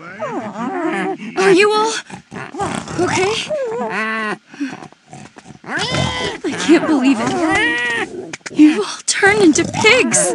Are you all okay? I can't believe it. You all turned into pigs.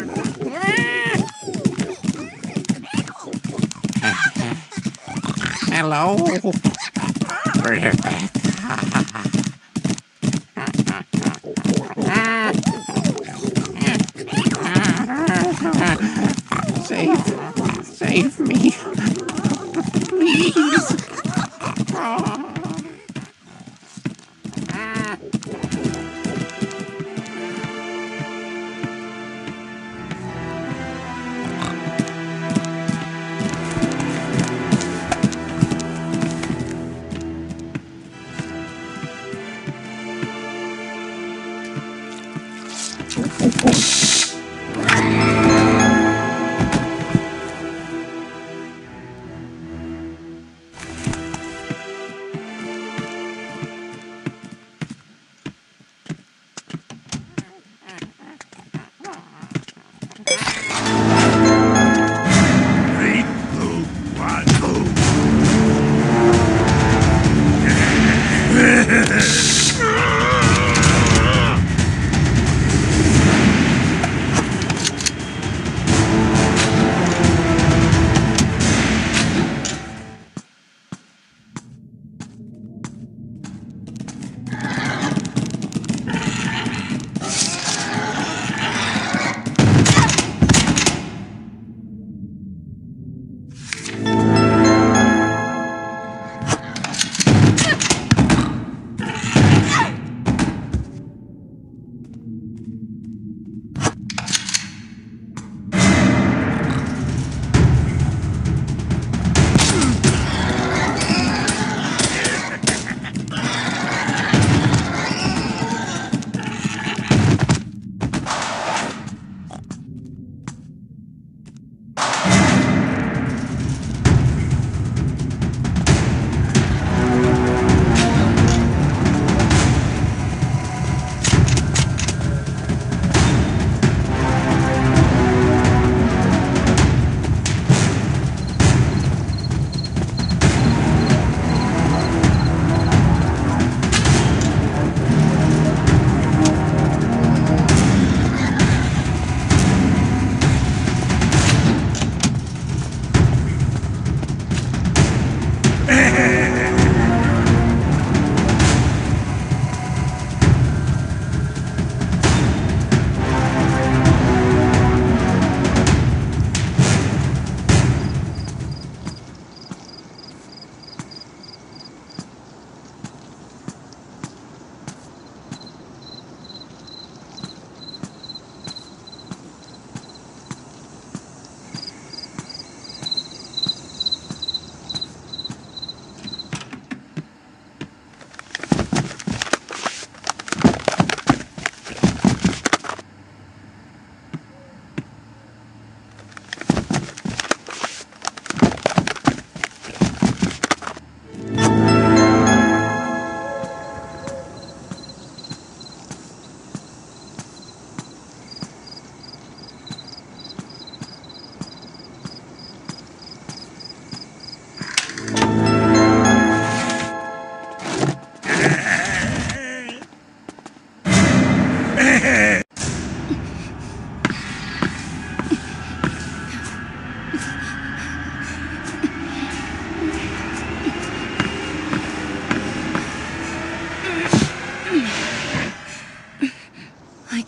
Hello. Save, save Three,